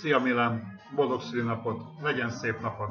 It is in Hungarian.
Szia Milán, boldog szülinapot, legyen szép napod!